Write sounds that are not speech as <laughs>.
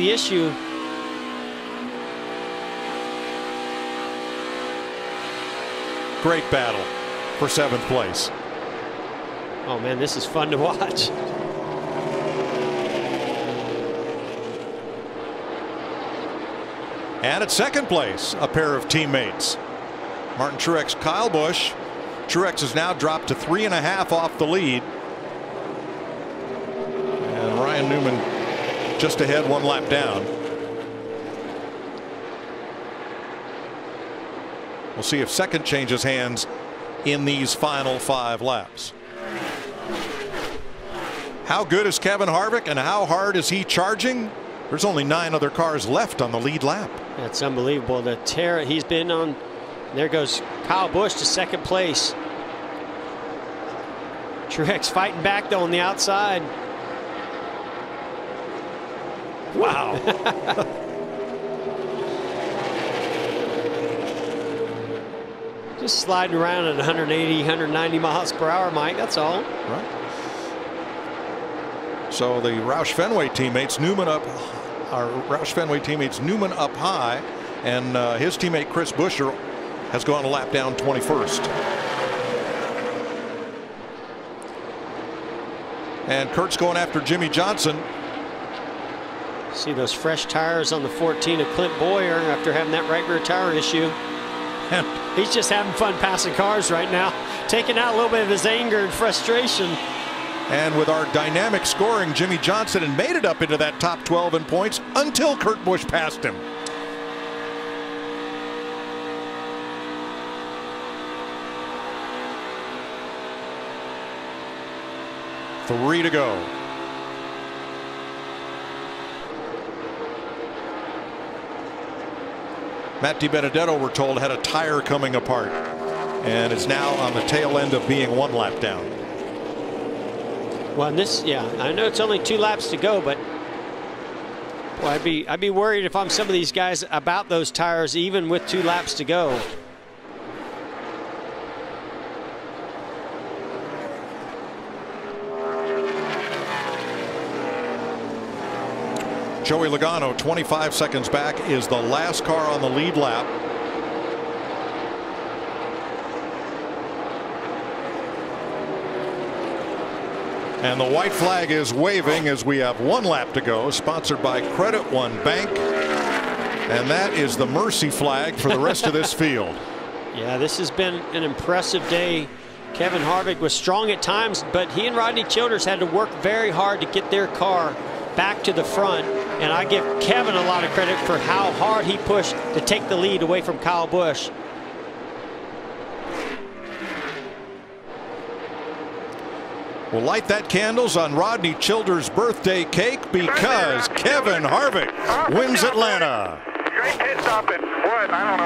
the issue. Great battle for seventh place. Oh man, this is fun to watch. And at second place, a pair of teammates. Martin Truex, Kyle Busch. Truex has now dropped to three and a half off the lead. And Ryan Newman just ahead, one lap down. We'll see if second changes hands in these final five laps. How good is Kevin Harvick and how hard is he charging? There's only nine other cars left on the lead lap. That's unbelievable. The tear he's been on. There goes Kyle Busch to second place. Truex fighting back though on the outside. Wow. <laughs> Just sliding around at 180, 190 miles per hour, Mike. That's all. Right. So the Roush Fenway teammates, Newman up, our Roush Fenway teammates, Newman up high, and uh, his teammate Chris Buescher has gone a lap down 21st. And Kurt's going after Jimmie Johnson. See those fresh tires on the 14 of Clint Bowyer after having that right rear tire issue. <laughs> He's just having fun passing cars right now, taking out a little bit of his anger and frustration. And with our dynamic scoring, Jimmie Johnson had made it up into that top 12 in points until Kurt Busch passed him. Three to go. Matt DiBenedetto, we're told, had a tire coming apart and is now on the tail end of being one lap down. Well, this, yeah, I know it's only two laps to go, but boy, I'd be I'd be worried if I'm some of these guys about those tires, even with two laps to go. Joey Logano 25 seconds back is the last car on the lead lap. And the white flag is waving as we have one lap to go sponsored by Credit One Bank. And that is the mercy flag for the rest of this <laughs> field. Yeah, this has been an impressive day. Kevin Harvick was strong at times, but he and Rodney Childers had to work very hard to get their car back to the front. And I give Kevin a lot of credit for how hard he pushed to take the lead away from Kyle Busch. We'll light that candles on Rodney Childers' birthday cake because Kevin Harvick wins Atlanta. Great pit stopping. What? I don't know.